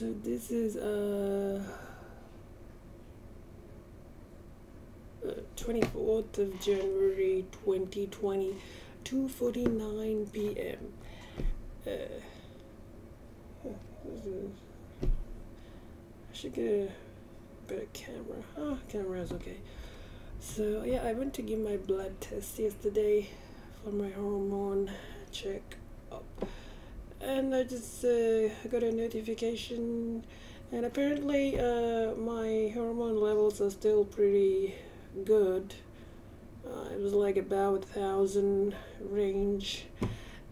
so this is uh, uh 24th of January 2020 2:49 p.m. Uh, I should get a better camera. Oh, camera is okay. So yeah, I went to give my blood test yesterday for my hormone check up, and I just uh, got a notification, and apparently uh, my hormone levels are still pretty good. Uh, it was like about a thousand range,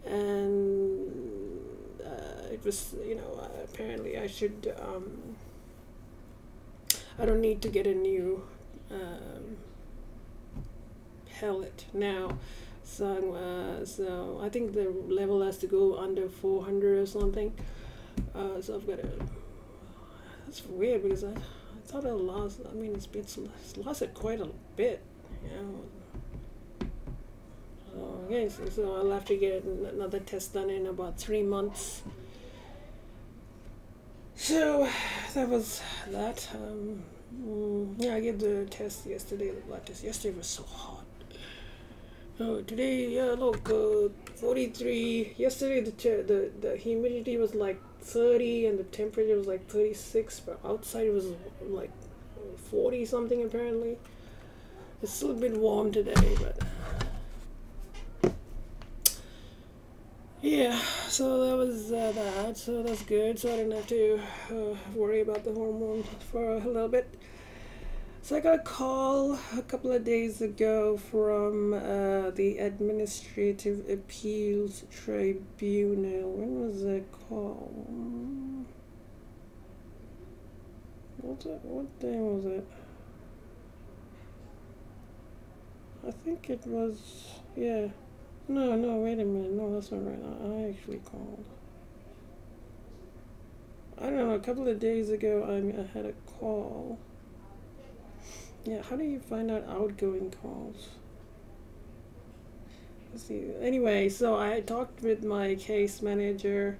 and uh, it was you know uh, apparently I should um, I don't need to get a new um, pellet now. So, uh, so I think the level has to go under 400 or something. Uh, so I've got to. That's weird because I, I thought it lost. I mean, it's been it's lost it quite a bit, you know. So yes, so I'll have to get another test done in about three months. So that was that. Um, mm, yeah, I gave the test yesterday. The blood test yesterday was so hot. Oh, today, yeah, look, uh, 43. Yesterday, the, the the humidity was like 30 and the temperature was like 36, but outside it was like 40 something apparently. It's still a bit warm today, but yeah, so that was uh, that. So that's good. So I didn't have to uh, worry about the hormones for a little bit. So I got a call a couple of days ago from uh, the Administrative Appeals Tribunal. When was that call? What what day was it? I think it was yeah. No, no, wait a minute. No, that's not right. I, I actually called. I don't know. A couple of days ago, I, I had a call yeah, how do you find out outgoing calls? Let's see. Anyway, so I talked with my case manager,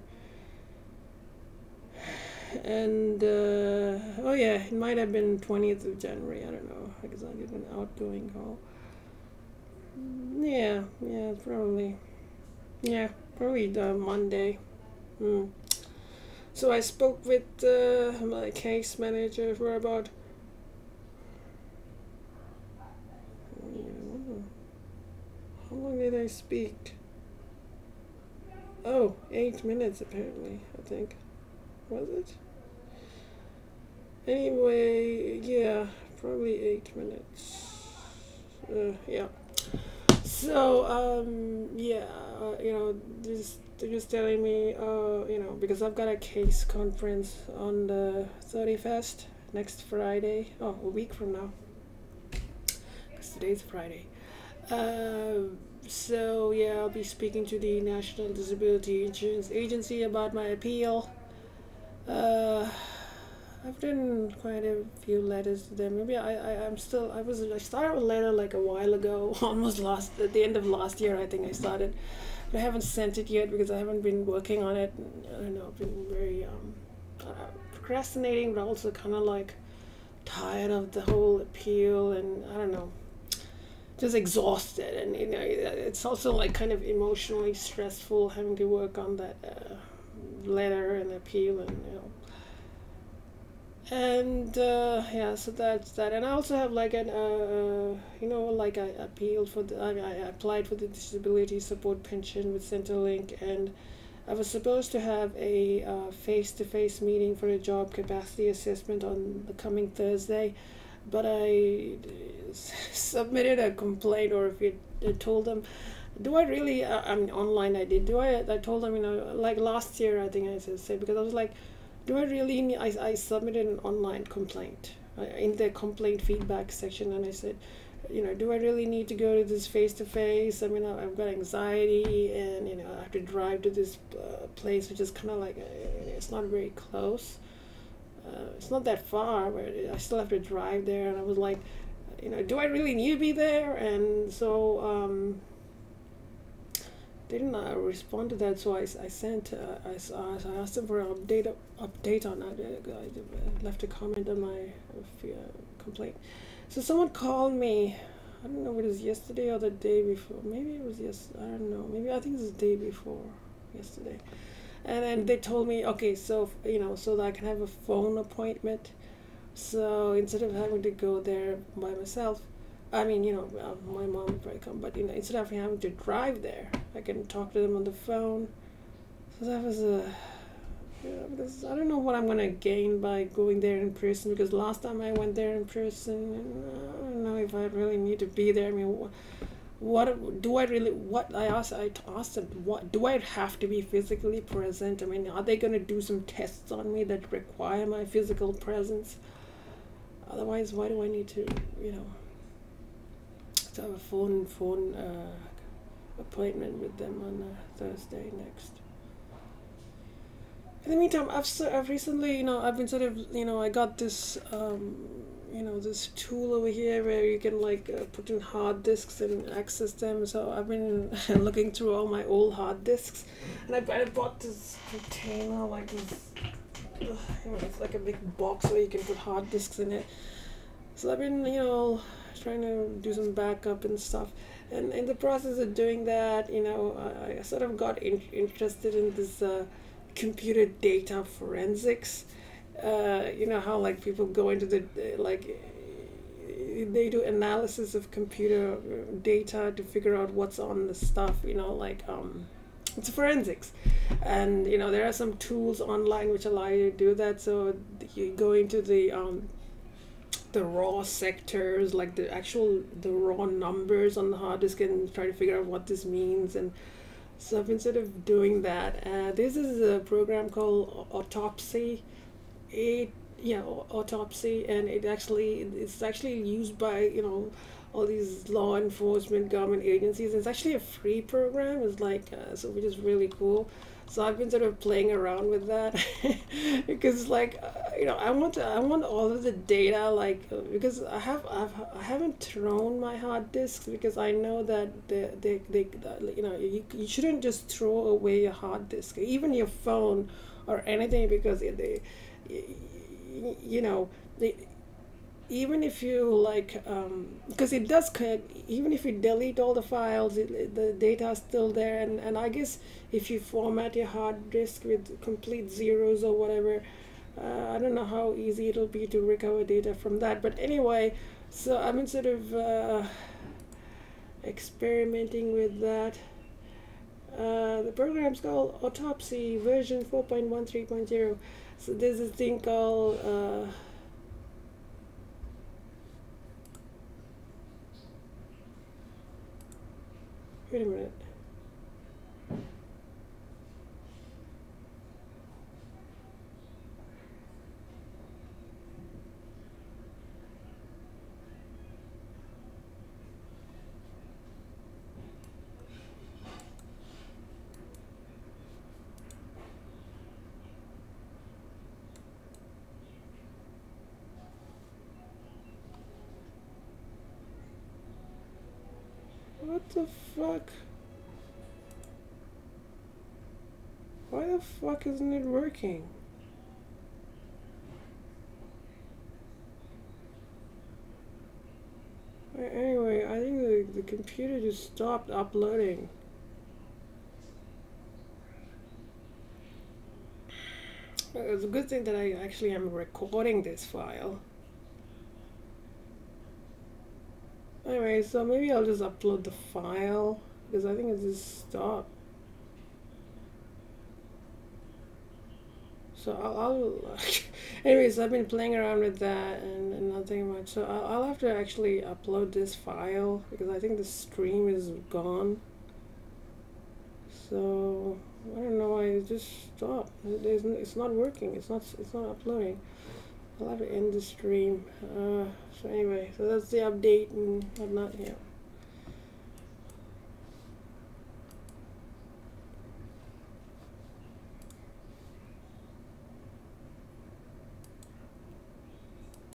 and uh, oh yeah, it might have been twentieth of January. I don't know because I did an outgoing call. Yeah, yeah, probably. Yeah, probably the Monday. Hmm. So I spoke with uh, my case manager for about How long did I speak? Oh, eight minutes apparently, I think. Was it? Anyway, yeah, probably eight minutes. Uh, yeah. So, um, yeah, uh, you know, just just telling me, uh, you know, because I've got a case conference on the 31st, next Friday. Oh, a week from now. Because today's Friday. Uh, so yeah, I'll be speaking to the National Disability Insurance Agency about my appeal. Uh, I've written quite a few letters to them. Maybe I, I I'm still I was I started a letter like a while ago, almost last at the end of last year. I think I started, but I haven't sent it yet because I haven't been working on it. I don't know, I've been very um, uh, procrastinating, but also kind of like tired of the whole appeal, and I don't know just exhausted. And you know it's also like kind of emotionally stressful having to work on that uh, letter and appeal and you know. And uh, yeah so that's that. And i also have like an uh, you know like i appealed for the I, I applied for the disability support pension with centrelink and i was supposed to have a uh, face-to-face meeting for a job capacity assessment on the coming thursday but I submitted a complaint, or if you told them, do I really? Uh, I mean, online I did. Do I? I told them, you know, like last year I think I said because I was like, do I really? Need, I I submitted an online complaint uh, in the complaint feedback section, and I said, you know, do I really need to go to this face to face? I mean, I've got anxiety, and you know, I have to drive to this uh, place, which is kind of like uh, it's not very close uh, it's not that far, but I still have to drive there. And I was like, you know, do I really need to be there? And so, um, they didn't uh, respond to that, so I, I sent, uh, I, I asked them for an update, update on that. I left a comment on my uh, complaint. So someone called me, I don't know if it was yesterday or the day before. Maybe it was yes, I don't know. Maybe I think it was the day before yesterday. And then they told me, okay, so, you know, so that I can have a phone appointment. So instead of having to go there by myself, I mean, you know, uh, my mom would probably come, but you know, instead of having to drive there, I can talk to them on the phone. So that was a, yeah, I don't know what I'm gonna gain by going there in person. Because last time I went there in person, I don't know if I really need to be there. I mean, what, do I really? What I asked, I asked them, what do I have to be physically present? I mean, are they gonna do some tests on me that require my physical presence? Otherwise, why do I need to, you know? to have a phone phone uh, appointment with them on uh, Thursday next. In the meantime, I've I've recently, you know, I've been sort of, you know, I got this, um, you know, this tool over here where you can like uh, put in hard disks and access them. So I've been looking through all my old hard disks, and I, I bought this container like this. you know, it's like a big box where you can put hard disks in it. So I've been, you know, trying to do some backup and stuff. And in the process of doing that, you know, I, I sort of got in, interested in this uh, computer data forensics. Uh, you know how like people go into the like they do analysis of computer data to figure out what's on the stuff. You know, like um, it's forensics, and you know there are some tools online which allow you to do that. So you go into the um, the raw sectors, like the actual the raw numbers on the hard disk, and try to figure out what this means. And so instead of doing that, uh, this is a program called Autopsy. It yeah, Autopsy, and it actually it's actually used by you know all these law enforcement government agencies. It's actually a free program. It's like uh, so, which is really cool. So I've been sort of playing around with that because like uh, you know I want to, I want all of the data like uh, because I have I've, I haven't thrown my hard disks because I know that they they, they you know you, you shouldn't just throw away your hard disk even your phone or anything because they you know even if you like because um, it does even if you delete all the files it, the data is still there. And, and i guess if you format your hard disk with complete zeros or whatever uh, i don't know how easy it'll be to recover data from that. But anyway so i'm sort of uh, experimenting with that uh, the program's called autopsy version 4.13.0 so there's a thing called uh, Wait a minute. What the fuck? Why the fuck isn't it working? Anyway, I think the, the computer just stopped uploading. It's a good thing that I actually am recording this file. Anyway, so maybe I'll just upload the file because I think it just stopped. So I'll, I'll anyways, I've been playing around with that and, and nothing much. So I'll, I'll have to actually upload this file because I think the stream is gone. So I don't know why it just stopped. It isn't, it's not working. It's not. It's not uploading. I'll have to end the stream. Uh, so anyway, so that's the update and whatnot. Yeah.